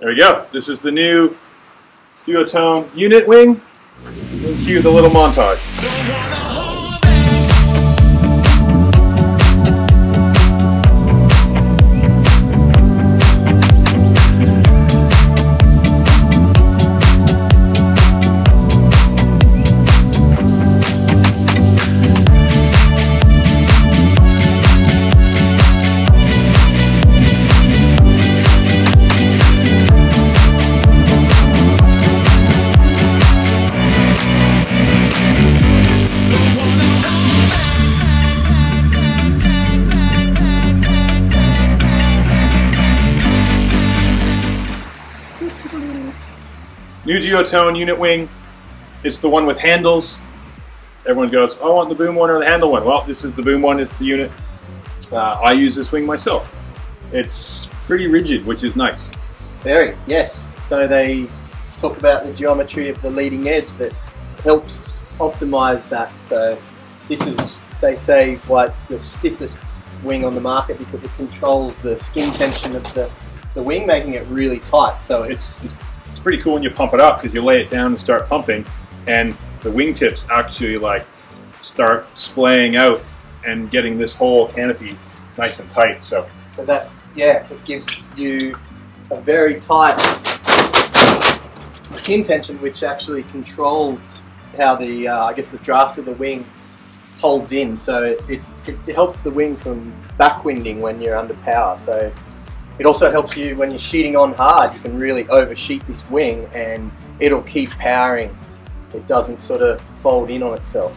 There we go. This is the new Duotone unit wing. Cue the little montage. New Duotone unit wing. It's the one with handles. Everyone goes, I want the boom one or the handle one. Well, this is the boom one. It's the unit. Uh, I use this wing myself. It's pretty rigid, which is nice. Very, yes. So they talk about the geometry of the leading edge that helps optimize that. So this is, they say, why it's the stiffest wing on the market because it controls the skin tension of the, the wing, making it really tight. So it's, It's it's pretty cool when you pump it up because you lay it down and start pumping, and the wingtips actually like start splaying out and getting this whole canopy nice and tight. So so that, yeah, it gives you a very tight skin tension, which actually controls how the, uh, I guess, the draft of the wing holds in. So it, it, it helps the wing from backwinding when you're under power. So it also helps you when you're sheeting on hard. You can really oversheet this wing and it'll keep powering. It doesn't sort of fold in on itself.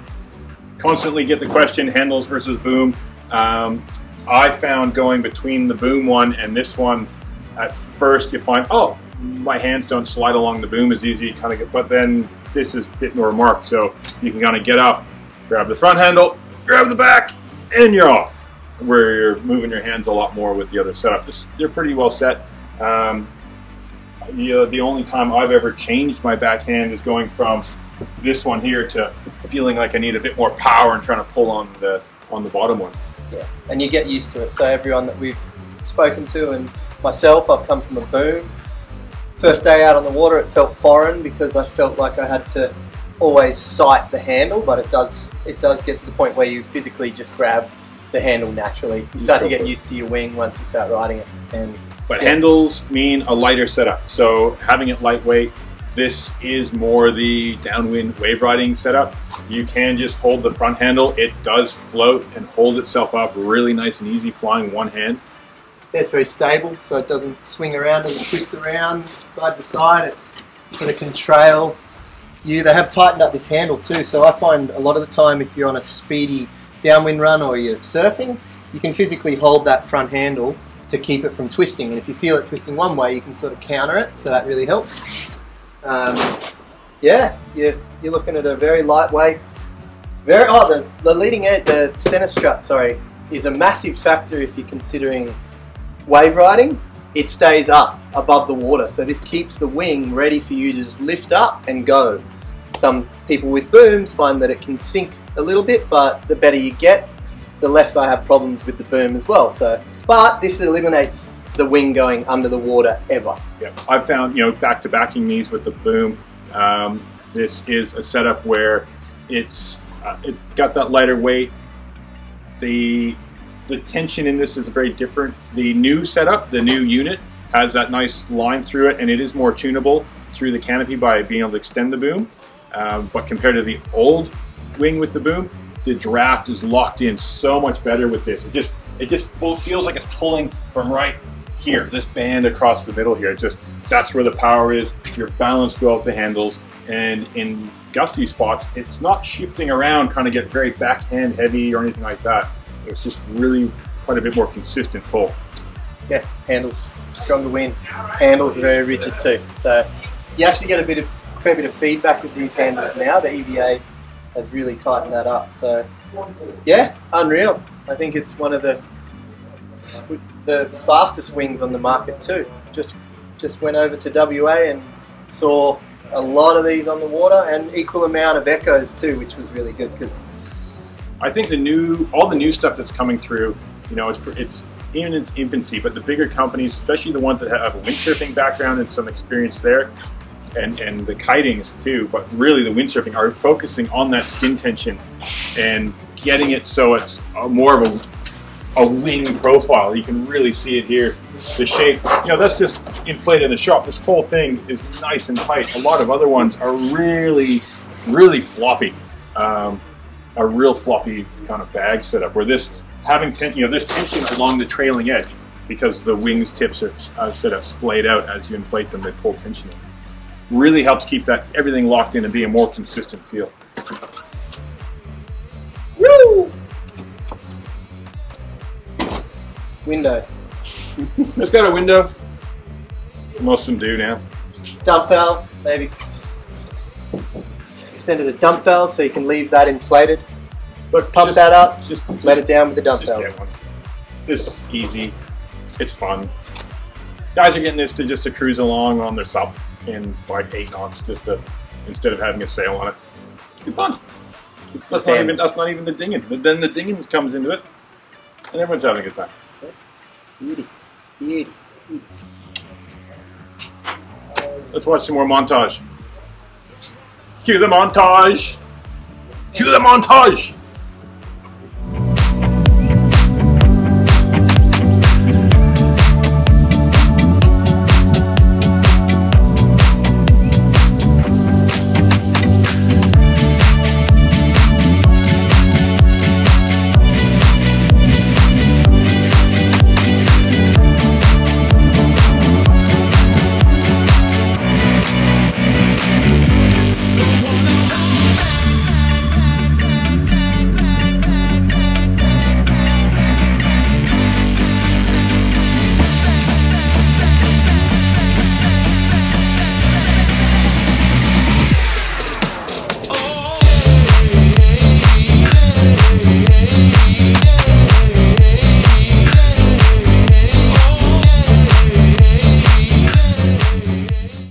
constantly get the question handles versus boom. Um, I found going between the boom one and this one, at first you find, oh, my hands don't slide along the boom as easy, kind of get, but then this is a bit more marked. So you can kind of get up, grab the front handle, grab the back, and you're off. Where you're moving your hands a lot more with the other setup. Just, they're pretty well set. Um, the, uh, the only time I've ever changed my backhand is going from this one here to feeling like I need a bit more power and trying to pull on the on the bottom one. Yeah, and you get used to it. So everyone that we've spoken to and myself, I've come from a boom. First day out on the water, it felt foreign because I felt like I had to always sight the handle, but it does it does get to the point where you physically just grab the handle naturally. You start to get used to your wing once you start riding it, and But Yeah. handles mean a lighter setup. So having it lightweight, this is more the downwind wave riding setup. You can just hold the front handle. It does float and hold itself up really nice and easy flying one hand. yeah, it's very stable, so it doesn't swing around, doesn't twist around side to side. It sort of can trail you. They have tightened up this handle too, so I find a lot of the time if you're on a speedy downwind run or you're surfing, you can physically hold that front handle to keep it from twisting. And if you feel it twisting one way, you can sort of counter it, so that really helps. Um, yeah, you're, you're looking at a very lightweight, very oh the, the leading edge, the center strut, sorry, is a massive factor if you're considering wave riding. It stays up above the water, so this keeps the wing ready for you to just lift up and go. Some people with booms find that it can sink a little bit, but the better you get, the less I have problems with the boom as well. So, but this eliminates the wing going under the water ever. Yeah, I've found you know back to backing these with the boom. Um, this is a setup where it's uh, it's got that lighter weight. The the tension in this is very different. The new setup, the new unit, has that nice line through it, and it is more tunable through the canopy by being able to extend the boom. Um, but compared to the old wing with the boom, the draft is locked in so much better with this. It just it just feels like it's pulling from right here, this band across the middle here. It just that's where the power is. Your balance go out the handles, and in gusty spots, it's not shifting around, kind of get very backhand heavy or anything like that. It's just really quite a bit more consistent pull. yeah, handles stronger wind. Handles are very rigid too. So you actually get a bit of fair bit of feedback with these handles now. The EVA has really tightened that up. So yeah, unreal. I think it's one of the the fastest wings on the market too. Just just went over to WA and saw a lot of these on the water and equal amount of echoes too, which was really good because I think the new, all the new stuff that's coming through, you know, it's, it's in its infancy, but the bigger companies, especially the ones that have a windsurfing background and some experience there, and, and the kitings too, but really the windsurfing are focusing on that skin tension and getting it so it's more of a a wing profile. You can really see it here. The shape, you know, that's just inflated in the shop. This whole thing is nice and tight. A lot of other ones are really, really floppy. Um, a real floppy kind of bag setup. Where this having tension, you know, there's tension along the trailing edge because the wings tips are uh, sort of splayed out as you inflate them. They pull tension in. Really helps keep that everything locked in and be a more consistent feel. Woo! Window. It's got a window. Most of them do now. Dump valve, maybe extended a dump valve so you can leave that inflated. Look, Pump just- that up, Just, let it down with the dump just valve. get one. This is easy. It's fun. Guys are getting this to just to cruise along on their SUP in like eight knots, just to instead of having a sail on it. It's fun. That's not even that's not even the dinging. But then the dinging comes into it, and everyone's having a good time. Beauty. Beauty. Let's watch some more montage. Cue the montage. Cue the montage.